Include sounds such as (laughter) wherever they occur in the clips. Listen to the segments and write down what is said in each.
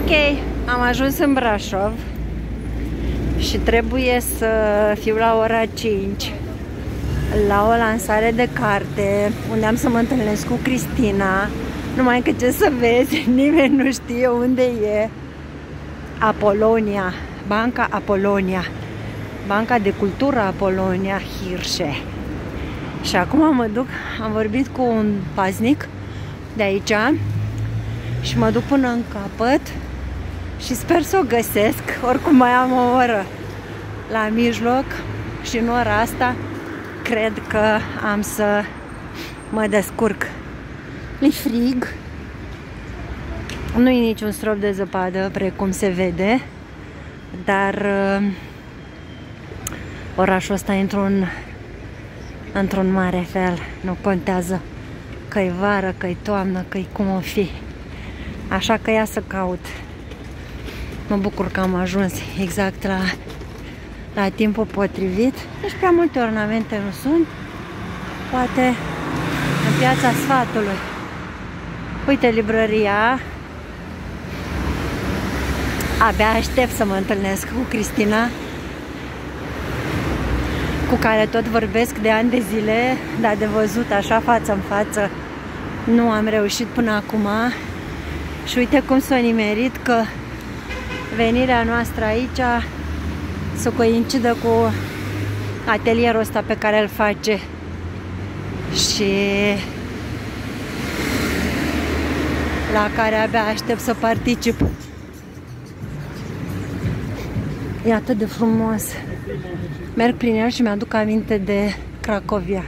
Ok, am ajuns în Brașov și trebuie să fiu la ora 5 la o lansare de carte unde am să mă întâlnesc cu Cristina. Numai că ce să vezi, (laughs) nimeni nu știe unde e. Apolonia, Banca Apolonia Banca de Cultură Apolonia Hirșe și acum mă duc, am vorbit cu un paznic de aici și mă duc până în capăt și sper să o găsesc. Oricum mai am o oră la mijloc și în ora asta cred că am să mă descurc. E frig. Nu e niciun strop de zăpadă, precum se vede, dar uh, orașul ăsta e într-un într-un mare fel. Nu contează că e vară, că e toamnă, că e cum o fi. Așa că ia să caut. Mă bucur că am ajuns exact la, la timpul potrivit. Deci prea multe ornamente nu sunt. Poate în piața sfatului. Uite librăria. Abia aștept să mă întâlnesc cu Cristina cu care tot vorbesc de ani de zile, dar de văzut așa față în față nu am reușit până acum și uite cum s-a nimerit că venirea noastră aici să coincidă cu atelierul ăsta pe care îl face și la care abia aștept să particip. E atât de frumos. Merg prin el și mi-aduc aminte de Cracovia.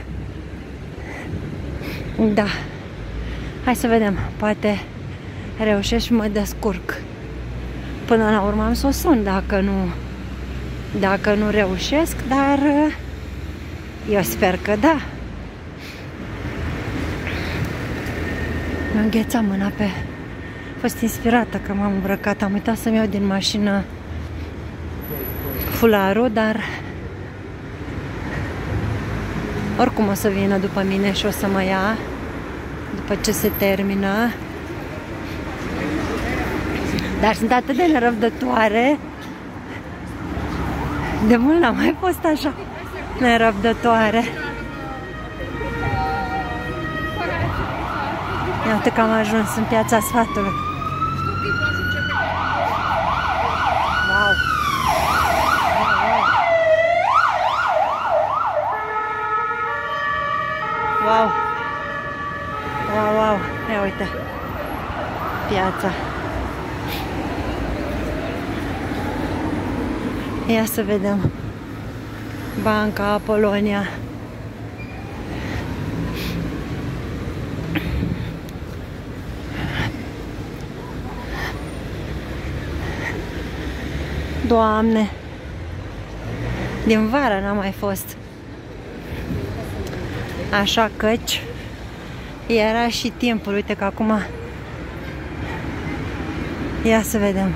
Da. Hai să vedem. Poate reușesc și mă descurc. Până la urmă am să o sun dacă nu, dacă nu reușesc, dar eu sper că da. Mi-am înghețat mâna pe... A fost inspirată că m-am îmbrăcat. Am uitat să-mi iau din mașină fularul, dar oricum o să vină după mine și o să mă ia după ce se termină. Dar sunt atât de nerăbdătoare. De mult n-am mai fost așa nerăbdătoare. Iată că am ajuns în piața sfatului. Wow! Wow, wow! Ia uite! Piața! Ia să vedem. Banca Polonia. Doamne! Din vară n-am mai fost. Așa căci era și timpul. Uite că acum ia să vedem.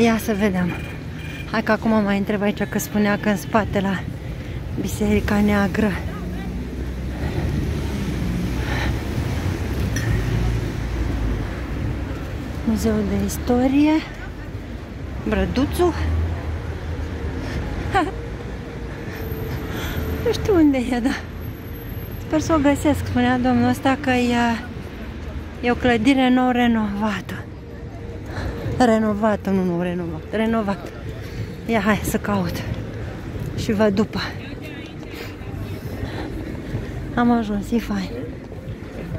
Ia să vedem. Hai că acum mai întreb aici că spunea că în spate la Biserica Neagră. Muzeul de Istorie. Brăduțu (laughs) Nu știu unde e, da Sper să o găsesc Spunea domnul ăsta că e, e o clădire nou renovată Renovată, nu nou renovat Renovat Ia, hai să caut Și văd după Am ajuns, e fain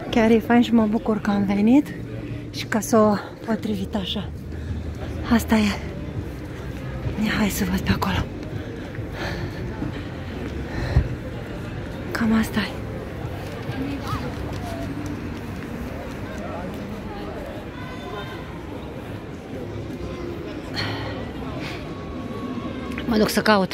Chiar e fain și mă bucur că am venit și ca să o potrivit așa. Asta e. Ia, hai să văd pe acolo. Cam asta e. Manok Sakaot.